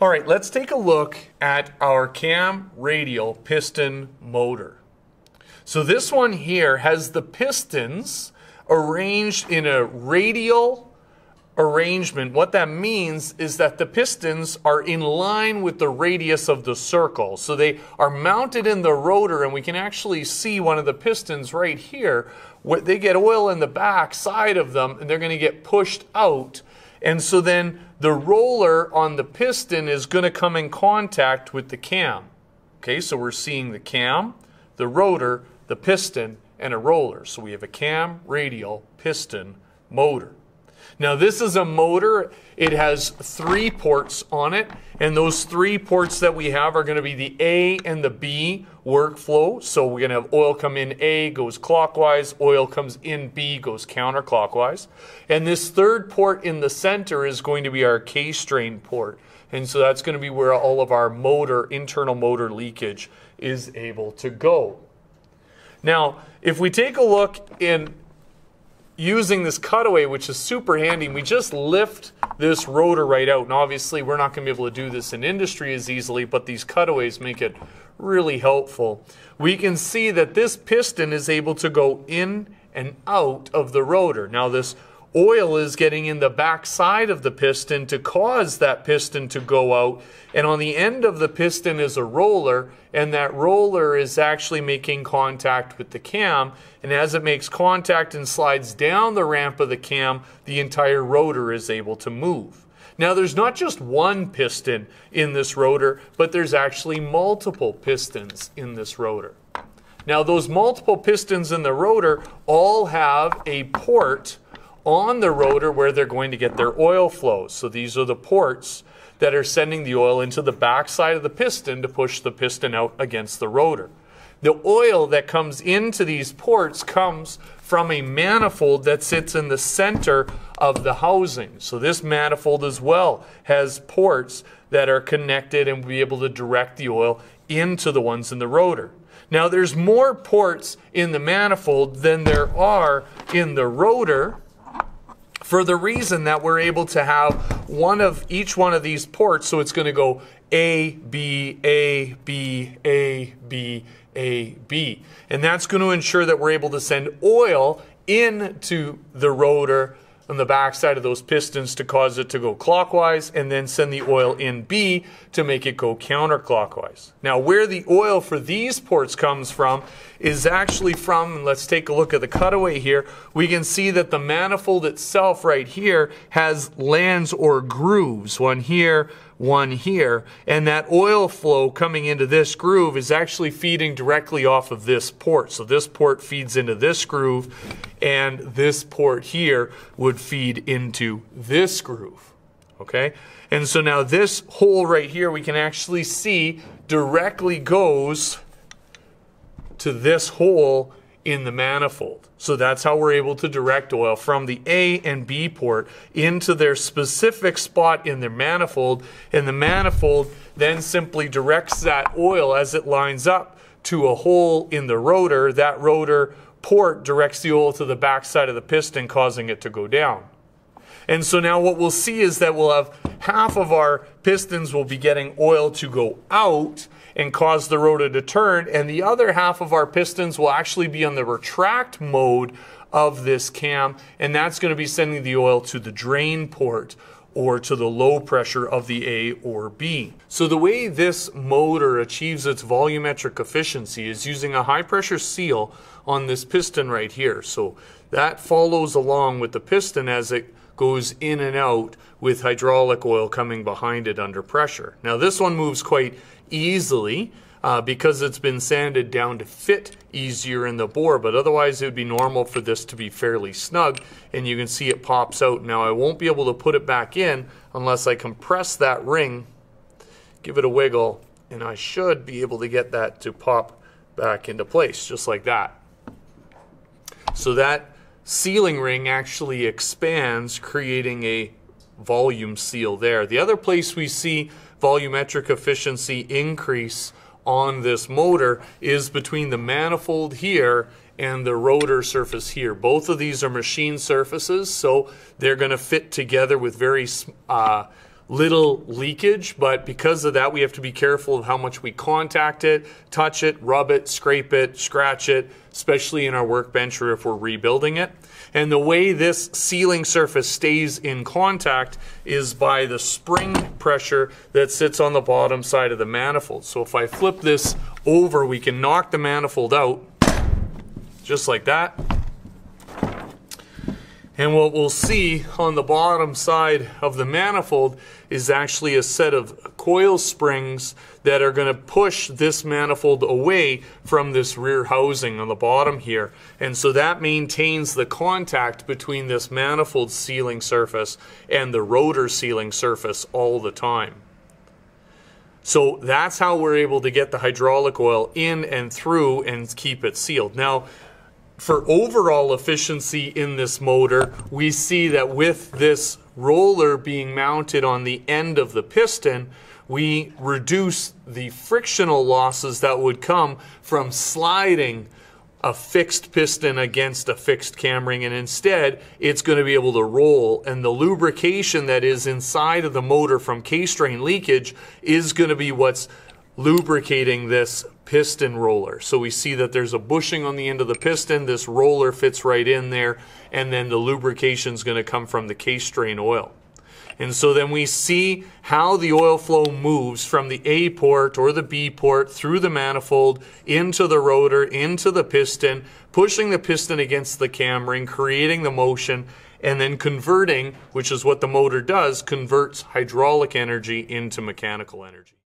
All right, let's take a look at our cam radial piston motor. So this one here has the pistons arranged in a radial arrangement. What that means is that the pistons are in line with the radius of the circle. So they are mounted in the rotor and we can actually see one of the pistons right here. They get oil in the back side of them and they're going to get pushed out. And so then the roller on the piston is going to come in contact with the cam. Okay, so we're seeing the cam, the rotor, the piston, and a roller. So we have a cam, radial, piston, motor. Now this is a motor. It has three ports on it, and those three ports that we have are going to be the A and the B workflow. So we're going to have oil come in A, goes clockwise, oil comes in B, goes counterclockwise. And this third port in the center is going to be our case drain port. And so that's going to be where all of our motor, internal motor leakage is able to go. Now, if we take a look in using this cutaway, which is super handy. We just lift this rotor right out. And obviously, we're not going to be able to do this in industry as easily, but these cutaways make it really helpful. We can see that this piston is able to go in and out of the rotor. Now, this oil is getting in the back side of the piston to cause that piston to go out. And on the end of the piston is a roller, and that roller is actually making contact with the cam. And as it makes contact and slides down the ramp of the cam, the entire rotor is able to move. Now, there's not just one piston in this rotor, but there's actually multiple pistons in this rotor. Now, those multiple pistons in the rotor all have a port on the rotor where they're going to get their oil flows. So these are the ports that are sending the oil into the backside of the piston to push the piston out against the rotor. The oil that comes into these ports comes from a manifold that sits in the center of the housing. So this manifold as well has ports that are connected and will be able to direct the oil into the ones in the rotor. Now there's more ports in the manifold than there are in the rotor for the reason that we're able to have one of each one of these ports. So it's going to go A, B, A, B, A, B, A, B. And that's going to ensure that we're able to send oil into the rotor on the backside of those pistons to cause it to go clockwise and then send the oil in B to make it go counterclockwise. Now, where the oil for these ports comes from is actually from, let's take a look at the cutaway here, we can see that the manifold itself right here has lands or grooves, one here, one here, and that oil flow coming into this groove is actually feeding directly off of this port. So this port feeds into this groove, and this port here would feed into this groove. Okay? And so now this hole right here, we can actually see directly goes to this hole in the manifold. So that's how we're able to direct oil from the A and B port into their specific spot in their manifold. And the manifold then simply directs that oil as it lines up to a hole in the rotor. That rotor port directs the oil to the backside of the piston, causing it to go down. And so now what we'll see is that we'll have half of our pistons will be getting oil to go out and cause the rotor to turn, and the other half of our pistons will actually be on the retract mode of this cam, and that's going to be sending the oil to the drain port or to the low pressure of the A or B. So the way this motor achieves its volumetric efficiency is using a high pressure seal on this piston right here. So that follows along with the piston as it goes in and out with hydraulic oil coming behind it under pressure. Now this one moves quite easily uh, because it's been sanded down to fit easier in the bore, but otherwise it would be normal for this to be fairly snug, and you can see it pops out. Now I won't be able to put it back in unless I compress that ring, give it a wiggle, and I should be able to get that to pop back into place, just like that. So that sealing ring actually expands, creating a volume seal there. The other place we see volumetric efficiency increase on this motor is between the manifold here and the rotor surface here. Both of these are machine surfaces, so they're going to fit together with very uh, little leakage, but because of that, we have to be careful of how much we contact it, touch it, rub it, scrape it, scratch it, especially in our workbench or if we're rebuilding it. And the way this sealing surface stays in contact is by the spring pressure that sits on the bottom side of the manifold. So if I flip this over, we can knock the manifold out just like that. And what we'll see on the bottom side of the manifold is actually a set of coil springs that are going to push this manifold away from this rear housing on the bottom here. And so that maintains the contact between this manifold sealing surface and the rotor sealing surface all the time. So that's how we're able to get the hydraulic oil in and through and keep it sealed. Now, for overall efficiency in this motor, we see that with this roller being mounted on the end of the piston, we reduce the frictional losses that would come from sliding a fixed piston against a fixed cam ring and instead it's going to be able to roll. And the lubrication that is inside of the motor from case drain leakage is going to be what's lubricating this piston roller. So we see that there's a bushing on the end of the piston. This roller fits right in there, and then the lubrication is going to come from the case drain oil. And so then we see how the oil flow moves from the A port or the B port through the manifold into the rotor, into the piston, pushing the piston against the cam ring, creating the motion, and then converting, which is what the motor does, converts hydraulic energy into mechanical energy.